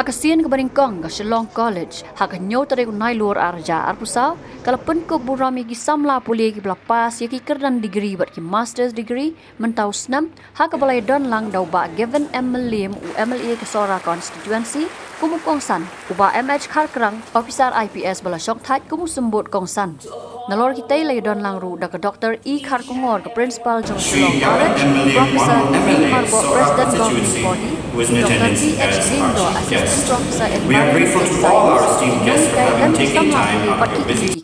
Hakasian ke Baringkong ke Shillong College, hak nyo tadi ku nai luar arja arpusau, kalau pun ko buram ki samla puli ki belapas ya ki kerdan degree buat ki master's degree mentau senam, hak balai don lang dau ba given MLM u MLA ke Sora constituency, kumu kongsan, uba MH Karkrang, officer IPS bala syok thai kumu sembut kongsan. Nalor kita lay don lang ru dak Dr. E Khar Kongor ke principal jong Shillong College, Professor E Marbo President Governing Body, Dr. T. H. Lindo, Assistant We are grateful to all our esteemed guests for having taken time out of their busy.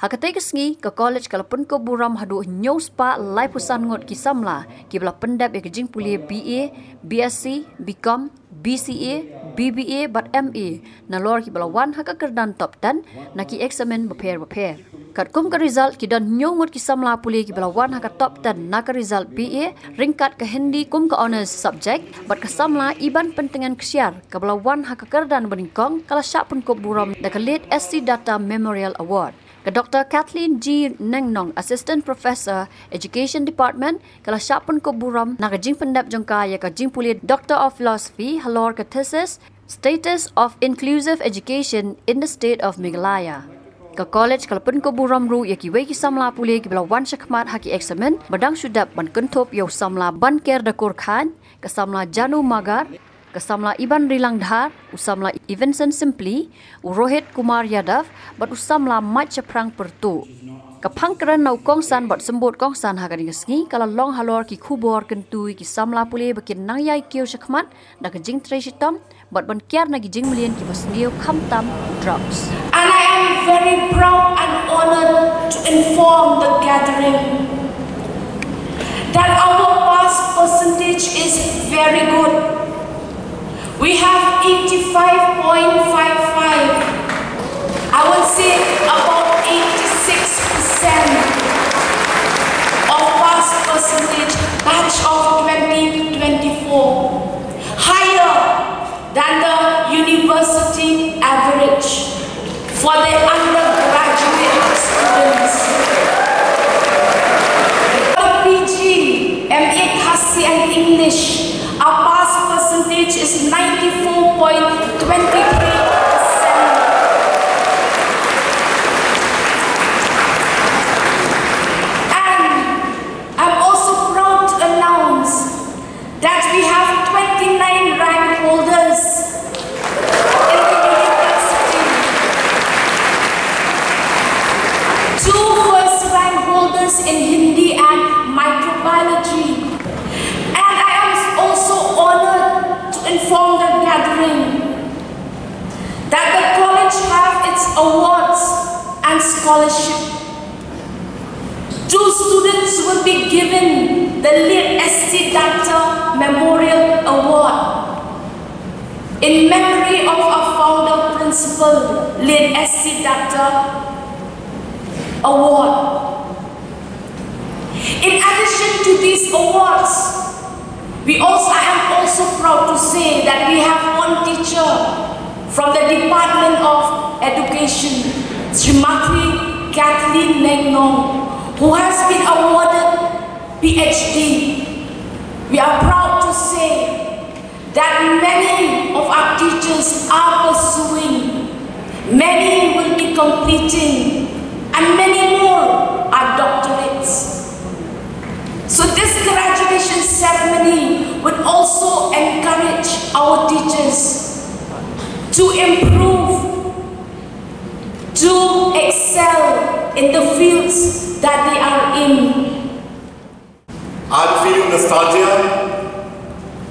Hakatai ke sengi ke college kalau pun ke buram hadu nyos pa lai pusan ngot ki samla ki bla pendap ya kejing pulia BA, BSc, BCom, BCA, BBA but MA na lor ki wan haka kerdan top 10 na ki examen prepare prepare. Kat kum ke result ki dan nyongut ki samla pulia ki bla wan haka top 10 na ke result BA ringkat ke Hindi kum ke honors subject but ke samla iban pentingan kesiar ke bla wan haka kerdan beningkong kalau syak pun ke buram da lead SC Data Memorial Award ke Dr. Kathleen G. Nengnong, Assistant Professor, Education Department, kala syapun ko buram na kajing pendap jongka ya kajing puli Doctor of Philosophy, halor ke thesis, Status of Inclusive Education in the State of Meghalaya. Ke college kalau pun ko buram ru ya ki ki samla puli ki bela wan syakmat haki eksamen, badang sudap ban kentop yo samla ban ker da kurkhan, ke samla janu magar, Kesamla Iban Rilang Dhar, Usamla Evanson Simply, Rohit Kumar Yadav, but Usamla Mat Chaprang Pertu. Kapang keran nau kong san bot sembut kong san ha kading sengi kala long halor ki kubor kentui ki samla puli bakin nang yai kio shakmat da ke jing tre shitam bot ban kiar na ki jing million ki bas neo kam tam drugs. And I am very proud and honored to inform the gathering that our pass percentage is very good. We have 85.55. I would say about 86% of pass percentage batch of 2024. Higher than the university average for the foi principal, Lead SC Doctor Award. In addition to these awards, we also, I am also proud to say that we have one teacher from the Department of Education, Srimati Kathleen Nengnong, who has been awarded PhD. We are proud to say that many of our teachers are pursuing, many will be completing, and many more are doctorates. So this graduation ceremony would also encourage our teachers to improve, to excel in the fields that they are in. I'm feeling nostalgia,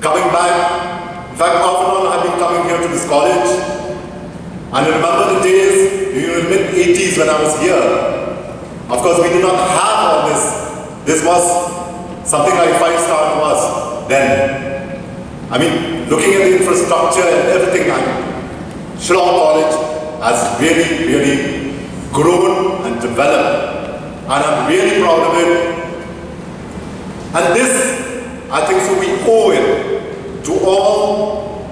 coming back. In fact, on I've been coming here to this college. And I remember the days, you know, in the mid-80s when I was here. Of course, we did not have all this. This was something like five-star was then. I mean, looking at the infrastructure and everything, I, Shillong College has really, really grown and developed. And I'm really proud of it. And this, I think so we owe it to all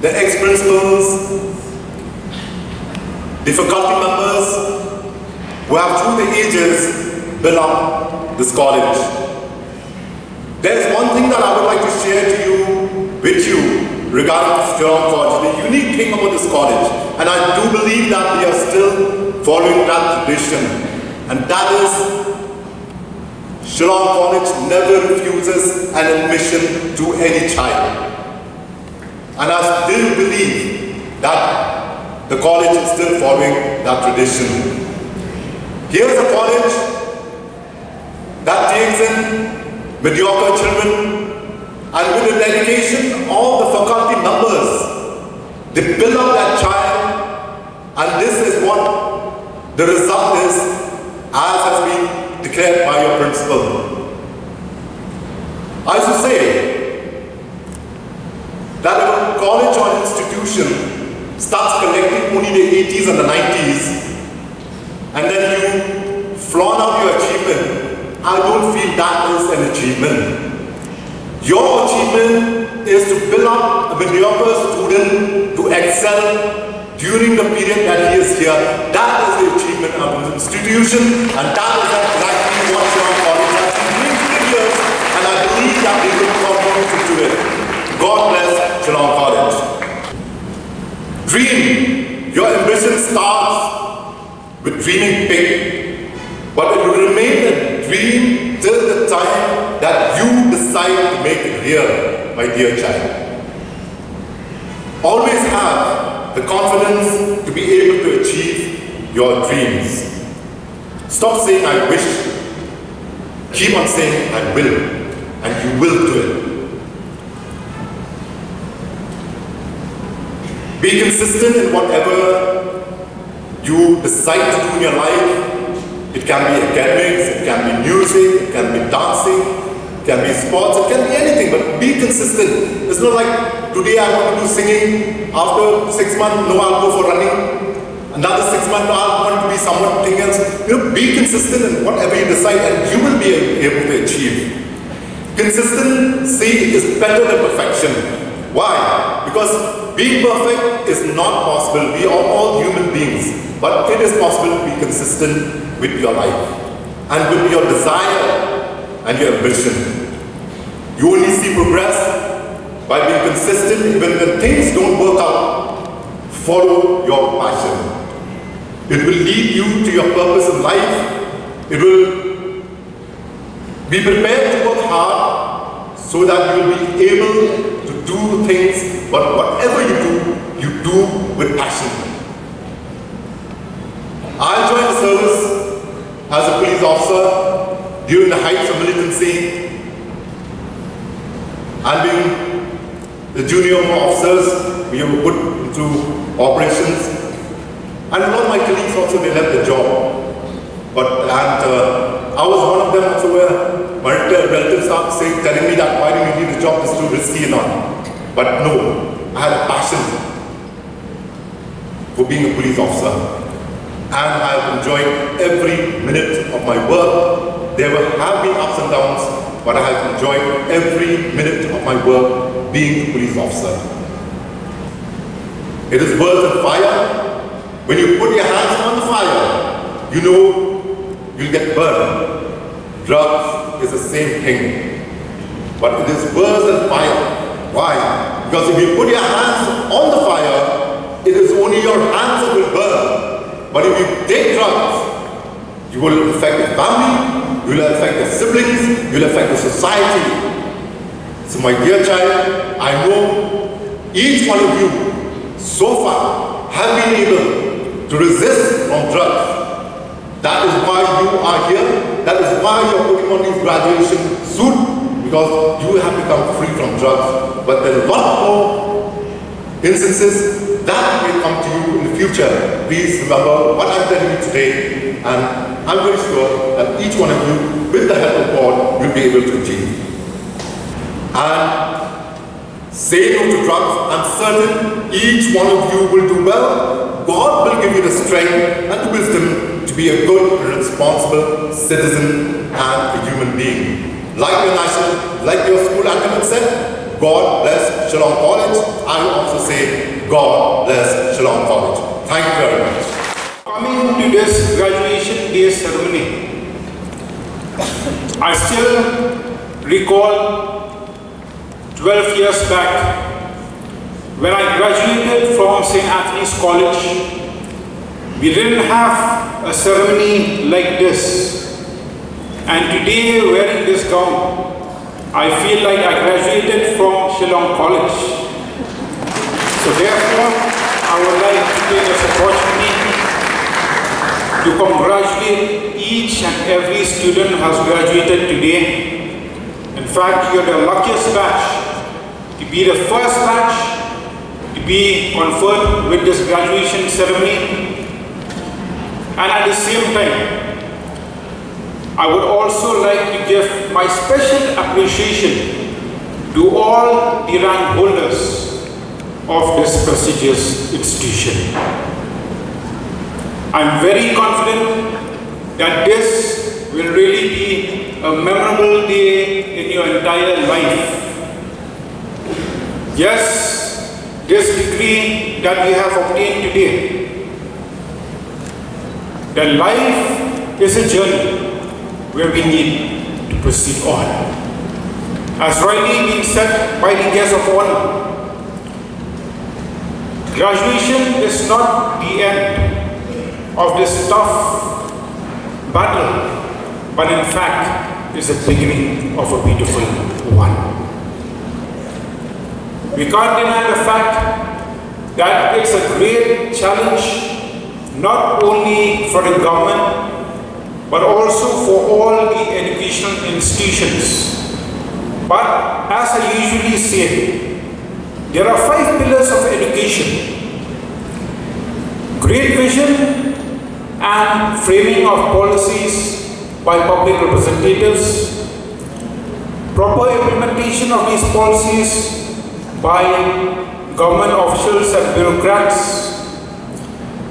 the ex-principals, the faculty members who have through the ages built up this college. There's one thing that I would like to share to you, with you, regarding Shillong College, the unique thing about this college, and I do believe that we are still following that tradition, and that is Shillong College never refuses an admission to any child. And I still believe that the college is still following that tradition. Here's a college that takes in mediocre children and with the dedication of the faculty members, they build up that child and this is what the result is as has been declared by your principal. I should say that a college or institution starts collecting only the 80s and the 90s and then you flaunt out your achievement, I don't feel that is an achievement. Your achievement is to build up a mediocre student to excel during the period that he is here. That is the achievement of an institution and that is exactly what your college has been years and I believe that we will continue to it. God bless College. Dream. Your ambition starts with dreaming big, but it will remain a dream till the time that you decide to make it real, my dear child. Always have the confidence to be able to achieve your dreams. Stop saying, I wish. Keep on saying, I will. And you will do it. Be consistent in whatever you decide to do in your life. It can be academics, it can be music, it can be dancing, it can be sports, it can be anything, but be consistent. It's not like today I want to do singing, after six months, no, I'll go for running. Another six months, I want to be something else. You know, be consistent in whatever you decide and you will be able to achieve. Consistency is better than perfection. Why? Because being perfect is not possible. We are all human beings. But it is possible to be consistent with your life and with your desire and your ambition. You only see progress by being consistent when things don't work out. Follow your passion. It will lead you to your purpose in life. It will be prepared to work hard so that you will be able to do things, but whatever you do, you do with passion. I joined the service as a police officer during the heights of militancy and being the junior officers, we were put into operations. And a lot of my colleagues also, they left the job. But, and uh, I was one of them also where my relatives are saying, telling me that why do you leave the job, it's too risky and all. But no, I had a passion for being a police officer and I have enjoyed every minute of my work. There have been ups and downs, but I have enjoyed every minute of my work being a police officer. It is worse than fire. When you put your hands on the fire, you know you'll get burned. Drugs is the same thing. But it is worse than fire. Why? Because if you put your hands on the fire, it is only your hands that will burn. But if you take drugs, you will affect the family, you will affect the siblings, you will affect the society. So my dear child, I know each one of you so far have been able to resist from drugs. That is why you are here. That is why you are putting on this graduation suit because you have become free from drugs. But there are a lot more instances that will come to you in the future. Please remember what I'm telling you today, and I'm very sure that each one of you, with the help of God, will be able to achieve. And say no to drugs. I'm certain each one of you will do well. God will give you the strength and the wisdom to be a good responsible citizen and a human being. Like your national, like your school anthem said, God bless Shillong College. I will also say, God bless Shillong College. Thank you very much. Coming to this graduation day ceremony, I still recall 12 years back when I graduated from St. Anthony's College, we didn't have a ceremony like this. And today, wearing this gown, I feel like I graduated from Shillong College. So therefore, I would like to take this opportunity to congratulate each and every student who has graduated today. In fact, you're the luckiest batch to be the first batch to be conferred with this graduation ceremony. And at the same time, I would also like to give my special appreciation to all the rank holders of this prestigious institution. I'm very confident that this will really be a memorable day in your entire life. Yes, this degree that we have obtained today, the life is a journey where we need to proceed on. As rightly been said by the guest of honor, graduation is not the end of this tough battle, but in fact is the beginning of a beautiful one. We can't deny the fact that it's a great challenge not only for the government but also for all the educational institutions. But as I usually say, there are five pillars of education. Great vision and framing of policies by public representatives, proper implementation of these policies by government officials and bureaucrats,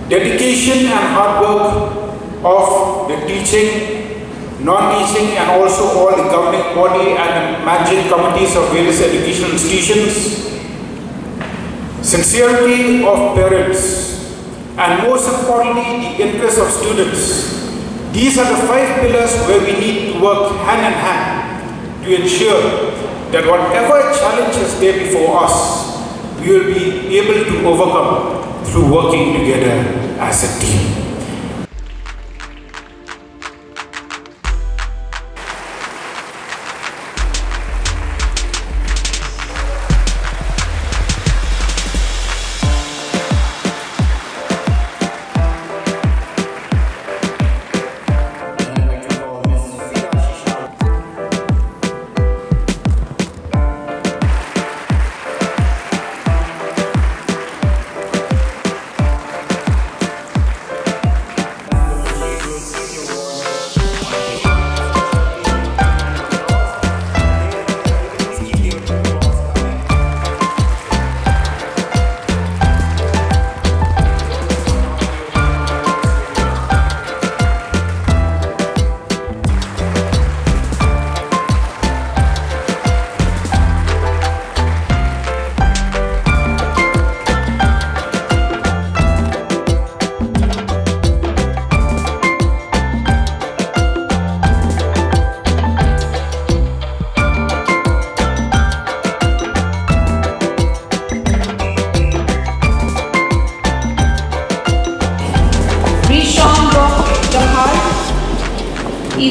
dedication and hard work of the teaching, non-teaching and also all the governing body and the managing committees of various educational institutions, sincerity of parents, and most importantly, the interest of students. These are the five pillars where we need to work hand in hand to ensure that whatever challenge is there before us, we will be able to overcome through working together as a team.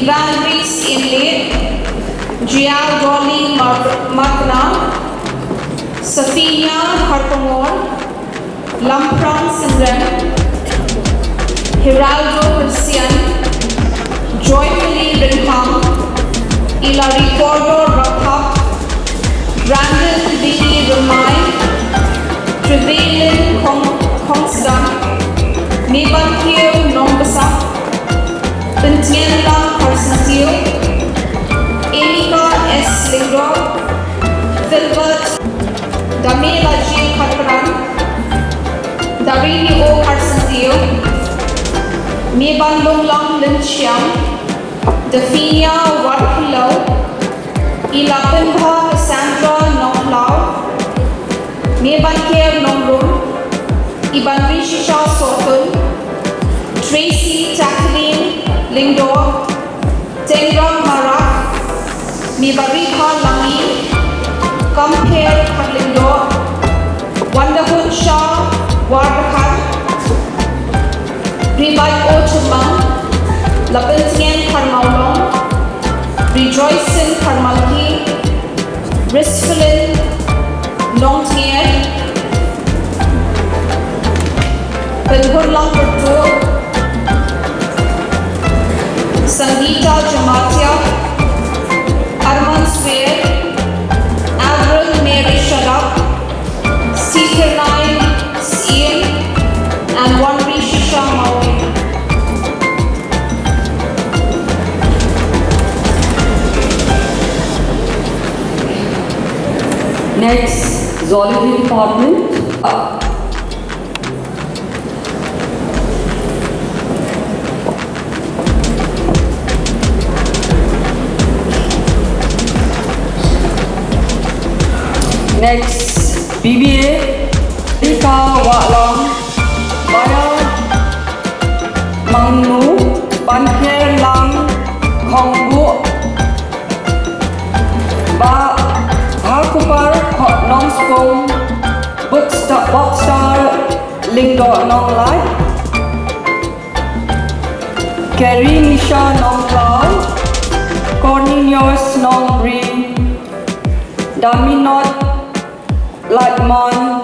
Valerie's Inlet, Jial Dolly Makna, Safiya Harpamor, Lampron Syndrome, Geraldo Christian, Joyfully Rinham, Ilaricordo Rathap, Brandon B. Ramai, Trevelyan Kongsta, Nebankir Nombasa, Pintianla. Ribay Ochumang, Labintian Karmaulong, Rejoicing Karmalki, Risfilin Longtier, Bidhurlang Purtu, Sangeeta Jamatia, Next, zoology department. Next, Ling Do Nong Lai Gary Nisha Nong Lai Cornelius Nong Rin Daminot Lightmon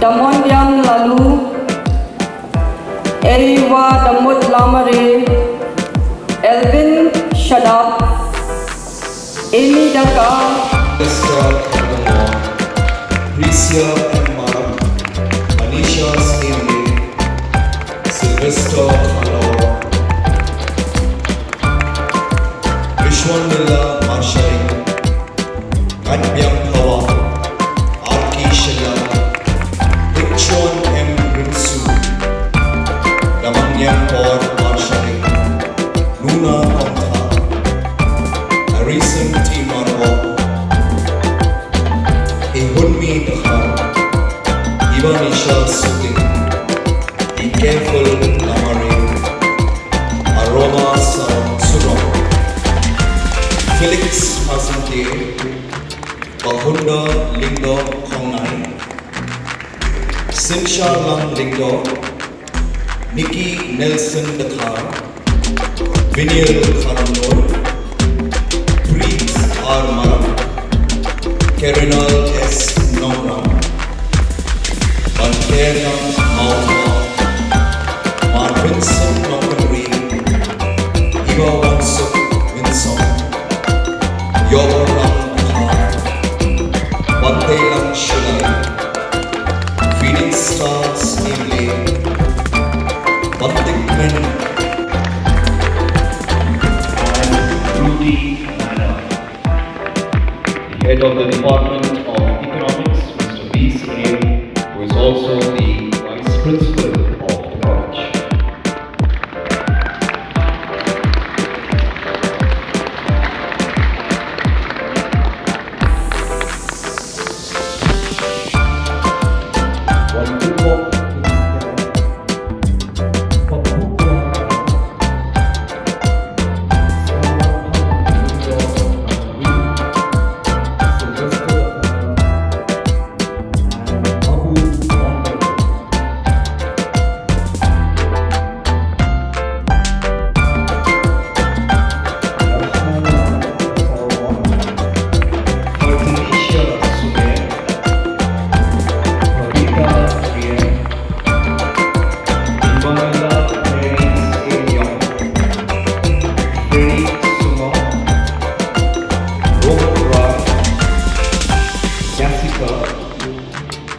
Damon Yang Lalu. Eriwa Damut Lamare. Elvin Shadab. Amy Daka. Let's go. Priscia M. Maram, Anisha Stanley, Sylvester Kalor, Vishwan Milla Marshai, Katbyam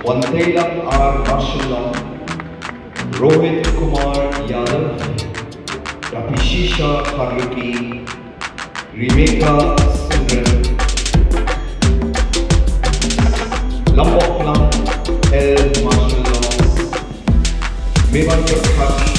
वंदेलम R martial Rohit Kumar Yadav रफीशीशा फारूकी रिमेका सिमरन लंबोकलम L martial maven Prakash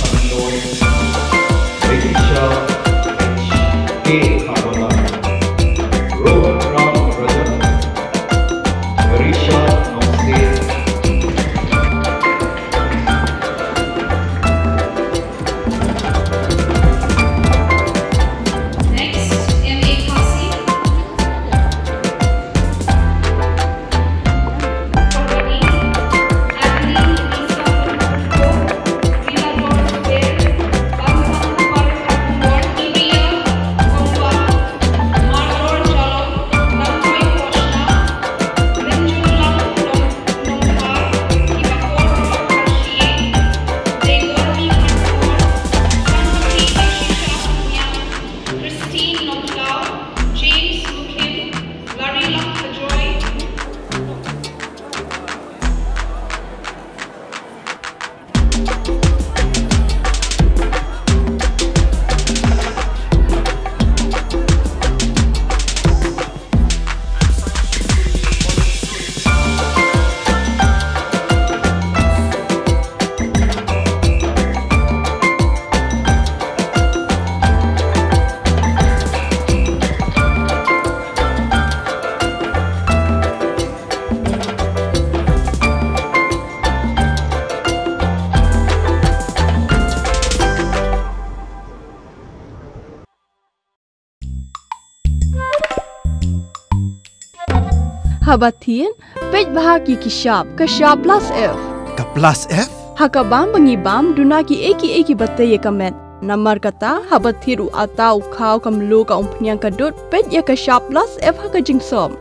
Habatin, pej bahagi kishap, kashap plus F. Ka plus F? Hakabam bangi bam dunaki eki eki bataye kamet. Namar kata habathiru atau kau kamlu ka umpnyang kadut pej ya kashap plus F haka jingsom.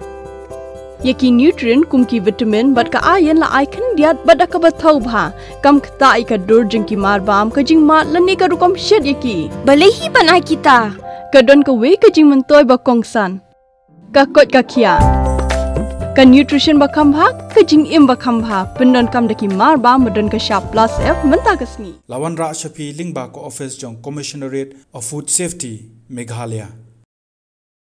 Yaki nutrient kum ki vitamin bat ka ayan la icon diat bat ka bathau bha kam kta ai ka dur jing ki mar bam ka jing mat lani ka rukom shed yaki Balehi panai kita. ka don ka we ka jing mentoy ba kongsan ka kot ka kia ka nutrition ba kham bha ka jing im ba kham bha pindon kam daki mar ba madon ka sharp plus f menta ka sngi Lawan Ra Shafi Lingba Ko Office Jong Commissionerate of Food Safety Meghalaya